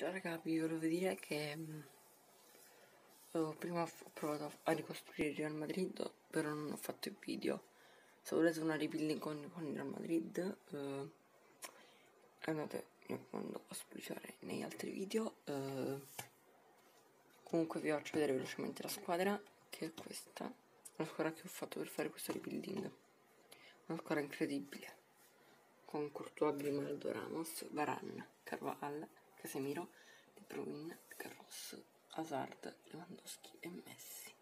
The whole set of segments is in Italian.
Ciao raga, vi volevo dire che uh, prima ho provato a ricostruire il Real Madrid, però non ho fatto il video. Se volete una rebuilding con, con il Real Madrid, uh, andate, mi raccomando, a spulciare nei altri video. Uh, comunque vi faccio vedere velocemente la squadra, che è questa. La squadra che ho fatto per fare questo rebuilding. Una squadra incredibile. Con Courtois, Grimaldo, Ramos, Varane, Carval Casemiro, De Bruyne, Carros, Hazard, Lewandowski e Messi.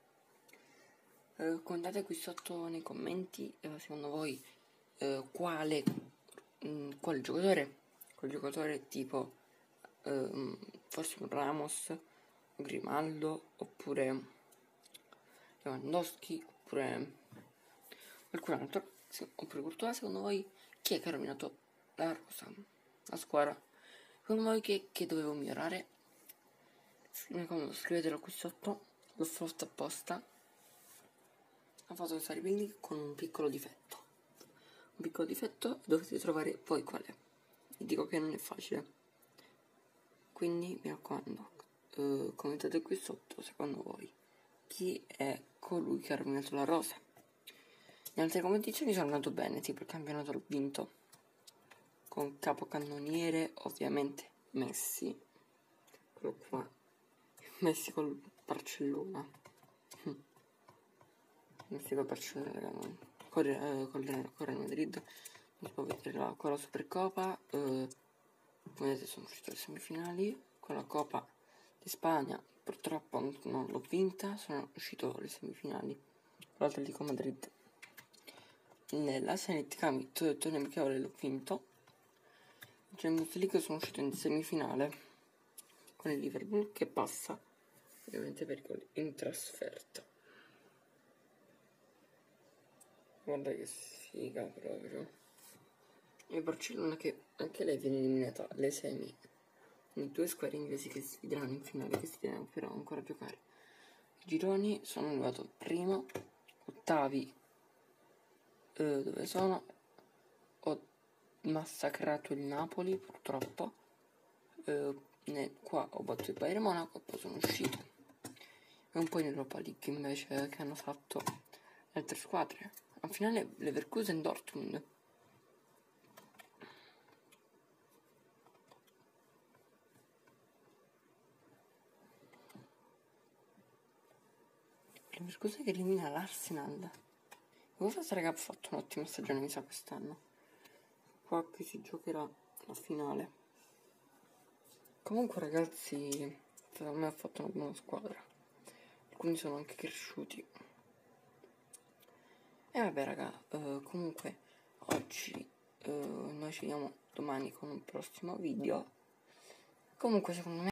Eh, commentate qui sotto nei commenti eh, secondo voi eh, quale, mh, mm, quale giocatore, quel giocatore tipo ehm, forse Ramos, Grimaldo oppure Lewandowski oppure qualcun altro. Oppure Courtois secondo voi chi è che ha rovinato la rosa la squadra secondo voi che, che dovevo migliorare? Scrivetelo qui sotto, l'ho fatto apposta. Ho fatto questa rebuilding con un piccolo difetto. Un piccolo difetto dovete trovare voi qual è. Vi dico che non è facile. Quindi mi raccomando, eh, commentate qui sotto secondo voi chi è colui che ha rovinato la rosa. Le altre competizioni sono andato bene, tipo il campionato l'ho vinto con capocannoniere ovviamente Messi. Quello qua. Messi col Barcellona. Messi col Barcellona con, eh, con, con Real Madrid. Non si può vedere la, con la Supercoppa eh, come vedete sono uscito alle semifinali. Con la Coppa di Spagna purtroppo non l'ho vinta sono uscito alle semifinali. Con l'Atletico Madrid. Nella Senate Camp torneo amichevole l'ho vinto Champions League sono uscito in semifinale con il Liverpool che passa ovviamente per gol in trasferta. Guarda che figa proprio. E Barcellona che anche lei viene eliminata alle semi. I due squadre inglesi che si vedranno in finale, che si devono però ancora giocare. I gironi sono arrivato primo, ottavi eh, dove sono massacrato il Napoli purtroppo. Eh, ne, qua ho battuto il Bayern Monaco e poi sono uscito. E un po' in Europa League invece che hanno fatto le altre squadre. Alla finale Leverkusen Dortmund. Leverkusen che elimina l'Arsenal. Cosa raga ha fatto un'ottima stagione mi sa quest'anno qua che si giocherà la finale. Comunque ragazzi secondo me ha fatto una buona squadra. Alcuni sono anche cresciuti. E vabbè raga eh, comunque oggi eh, noi ci vediamo domani con un prossimo video. Comunque secondo me